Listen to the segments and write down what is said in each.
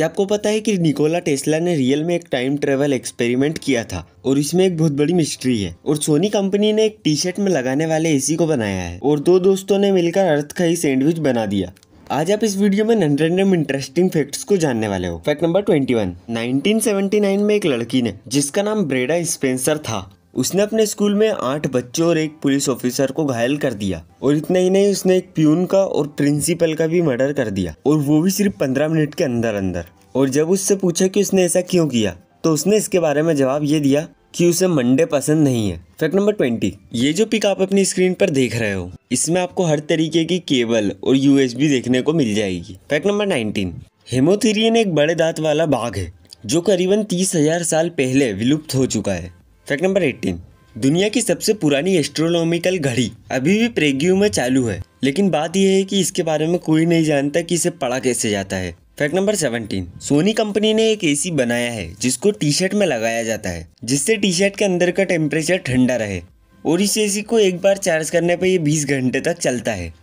क्या आपको पता है कि निकोला टेस्ला ने रियल में एक टाइम ट्रेवल एक्सपेरिमेंट किया था? और इसमें एक बहुत बड़ी मिस्ट्री है। और सोनी कंपनी ने एक टी शर्ट में लगाने वाले एसी को बनाया है। और दो दोस्तों ने मिलकर अर्थ का ही सैंडविच बना दिया। आज आप इस वीडियो में रैंडम इंटरेस्टिंग फैक्ट्स को जानने वाले हो। Fact number twenty one. Nine में एक लड़की ने, जिसका नाम ब्रेडा स्पेंसर था उसने अपने स्कूल में आठ बच्चों और एक पुलिस ऑफिसर को घायल कर दिया और इतना ही नहीं, उसने एक प्यून का और प्रिंसिपल का भी मर्डर कर दिया और वो भी सिर्फ़ पंद्रह मिनट के अंदर अंदर। और जब उससे पूछा कि उसने ऐसा क्यों किया तो उसने इसके बारे में जवाब ये दिया कि उसे मंडे पसंद नहीं है। फैक्ट नंबर ट्वेंटी, ये जो पिक आप अपनी स्क्रीन पर देख रहे हो, इसमें आपको हर तरीके की केबल और यूएसबी देखने को मिल जाएगी। फैक्ट नंबर नाइनटीन, हेमोथीरियन एक बड़े दांत वाला बाघ है, जो करीबन तीस हज़ार साल पहले विलुप्त हो चुका है। फैक्ट नंबर एट्टीन दुनिया की सबसे पुरानी एस्ट्रोनॉमिकल घड़ी अभी भी प्रेग्यू में चालू है। लेकिन बात यह है कि इसके बारे में कोई नहीं जानता कि इसे पढ़ा कैसे जाता है। Fact number seventeen Sony company ने एक एसी बनाया है, जिसको टी शर्ट में लगाया जाता है, जिससे टी शर्ट के अंदर का टेम्परेचर ठंडा रहे। और इस एसी को एक बार चार्ज करने पर यह बीस घंटे तक चलता है।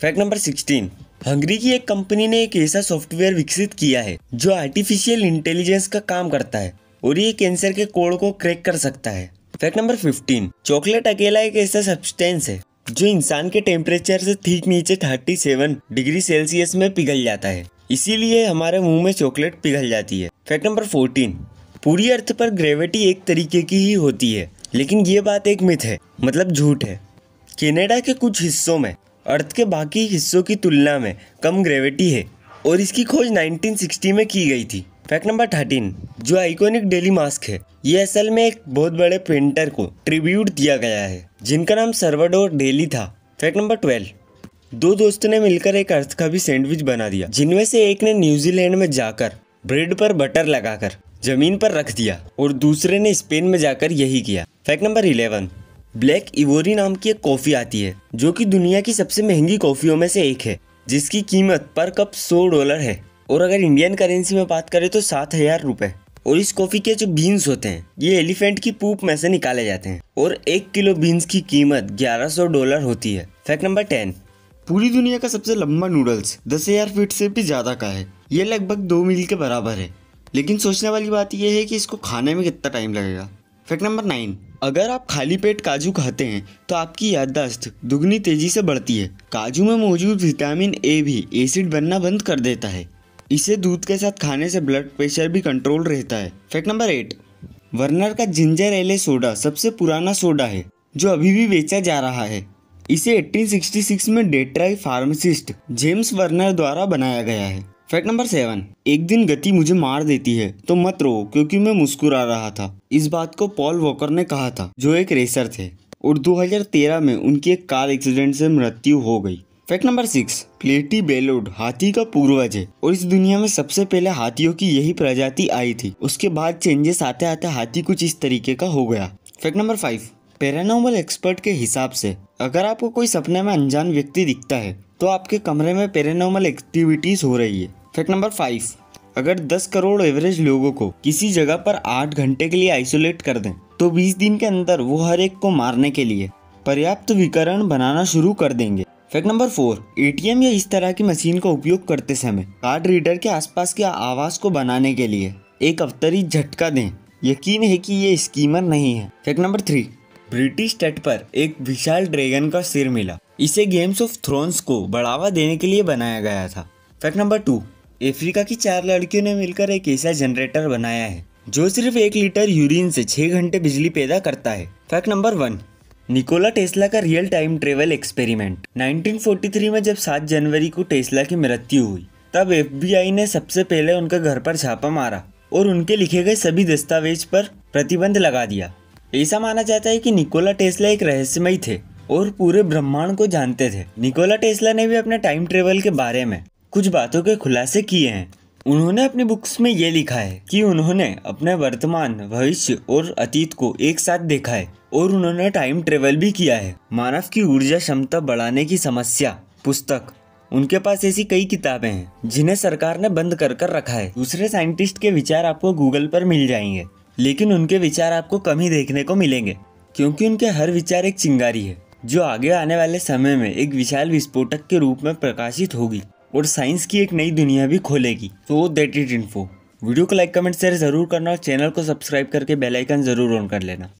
फैक्ट नंबर सिक्सटीन हंगरी की एक कंपनी ने एक ऐसा सॉफ्टवेयर विकसित किया है, जो आर्टिफिशियल इंटेलिजेंस का काम करता है। और ये कैंसर के कोड को क्रैक कर सकता है। फैक्ट नंबर फिफ्टीन चॉकलेट अकेला एक ऐसा सब्सटेंस है, जो इंसान के टेम्परेचर से ठीक नीचे थर्टी सेवन डिग्री सेल्सियस में पिघल जाता है। इसीलिए हमारे मुँह में चॉकलेट पिघल जाती है। फैक्ट नंबर फोर्टीन पूरी अर्थ पर ग्रेविटी एक तरीके की ही होती है, लेकिन ये बात एक मिथ है मतलब झूठ है। कनाडा के कुछ हिस्सों में अर्थ के बाकी हिस्सों की तुलना में कम ग्रेविटी है, और इसकी खोज 1960 में की गई थी। फैक्ट नंबर थर्टीन जो आइकॉनिक डेली मास्क है, ये असल में एक बहुत बड़े पेंटर को ट्रिब्यूट दिया गया है, जिनका नाम सर्वाडोर डेली था। फैक्ट नंबर ट्वेल्व दो दोस्तों ने मिलकर एक अर्थ का भी सैंडविच बना दिया, जिनमें से एक ने न्यूजीलैंड में जाकर ब्रेड पर बटर लगाकर ज़मीन पर रख दिया और दूसरे ने स्पेन में जाकर यही किया। Fact number eleven Black Ivory नाम की एक कॉफ़ी आती है, जो कि दुनिया की सबसे महँगी कॉफ़ियों में से एक है, जिसकी कीमत पर कप सौ डॉलर है। और अगर इंडियन करेंसी में बात करें तो सात हज़ार रुपए। और इस कॉफ़ी के जो बीन्स होते हैं, ये एलिफेंट की पूप में से निकाले जाते हैं। और एक किलो बीन्स की कीमत 1100 डॉलर होती है। फैक्ट नंबर टेन पूरी दुनिया का सबसे लंबा नूडल्स दस हज़ार फीट से भी ज़्यादा का है। ये लगभग दो मील के बराबर है। लेकिन सोचने वाली बात यह है कि इसको खाने में कितना टाइम लगेगा। फैक्ट नंबर नाइन अगर आप खाली पेट काजू खाते हैं तो आपकी याददाश्त दुगनी तेज़ी से बढ़ती है। काजू में मौजूद विटामिन ए भी एसिड बनना बंद कर देता है। इसे दूध के साथ खाने से ब्लड प्रेशर भी कंट्रोल रहता है। फैक्ट नंबर एट वर्नर का जिंजर एले सोडा सबसे पुराना सोडा है, जो अभी भी बेचा जा रहा है। इसे 1866 में डेट्राई फार्मासिस्ट जेम्स वर्नर द्वारा बनाया गया है। फैक्ट नंबर सेवन एक दिन गति मुझे मार देती है तो मत रो क्योंकि मैं मुस्कुरा रहा था। इस बात को पॉल वॉकर ने कहा था, जो एक रेसर थे। और 2013 में उनकी एक कार एक्सीडेंट से मृत्यु हो गई। फैक्ट नंबर सिक्स प्लेटी बेलोड हाथी का पूर्वज है। और इस दुनिया में सबसे पहले हाथियों की यही प्रजाति आई थी। उसके बाद चेंजेस आते आते हाथी कुछ इस तरीके का हो गया। Fact number five paranormal expert के हिसाब से, अगर आपको कोई सपने में अनजान व्यक्ति दिखता है तो आपके कमरे में पैरानॉर्मल एक्टिविटीज़ हो रही है। फैक्ट नंबर फाइव अगर 10 करोड़ एवरेज लोगों को किसी जगह पर 8 घंटे के लिए आइसोलेट कर दें तो 20 दिन के अंदर वो हर एक को मारने के लिए पर्याप्त विकरण बनाना शुरू कर देंगे। फैक्ट नंबर फोर एटीएम या इस तरह की मशीन का उपयोग करते समय कार्ड रीडर के आसपास के आवाज़ को बनाने के लिए एक अवतरी झटका दें। यकीन है कि ये स्कीमर नहीं है। फैक्ट नंबर थ्री ब्रिटिश तट पर एक विशाल ड्रैगन का सिर मिला। इसे गेम्स ऑफ़ थ्रोन्स को बढ़ावा देने के लिए बनाया गया था। फैक्ट नंबर टू अफ्रीका की चार लड़कियों ने मिलकर एक ऐसा जनरेटर बनाया है, जो सिर्फ़ एक लीटर यूरिन से छह घंटे बिजली पैदा करता है। Fact number one Nikola Tesla का रियल टाइम ट्रेवल एक्सपेरिमेंट 1943 में जब 7 जनवरी को टेस्ला की मृत्यु हुई, तब एफबीआई ने सबसे पहले उनके घर पर छापा मारा और उनके लिखे गए सभी दस्तावेज़ पर प्रतिबंध लगा दिया। ऐसा माना जाता है कि निकोला टेस्ला एक रहस्यमय थे और पूरे ब्रह्मांड को जानते थे। निकोला टेस्ला ने भी अपने टाइम ट्रेवल के बारे में कुछ बातों के खुलासे किए हैं। उन्होंने अपनी बुक्स में ये लिखा है कि उन्होंने अपने वर्तमान, भविष्य और अतीत को एक साथ देखा है और उन्होंने टाइम ट्रेवल भी किया है। मानव की ऊर्जा क्षमता बढ़ाने की समस्या, पुस्तक, उनके पास ऐसी कई किताबें हैं, जिन्हें सरकार ने बंद कर कर रखा है। दूसरे साइंटिस्ट के विचार आपको गूगल पर मिल जाएँगे, लेकिन उनके विचार आपको कम ही देखने को मिलेंगे, क्योंकि उनके हर विचार एक चिंगारी है, जो आगे आने वाले समय में एक विशाल विस्फोटक के रूप में प्रकाशित होगी। और साइंस की एक नई दुनिया भी खोलेगी। So that it info video को लाइक कमेंट शेयर ज़रूर करना और चैनल को सब्सक्राइब करके बेल आइकन ज़रूर ऑन कर लेना।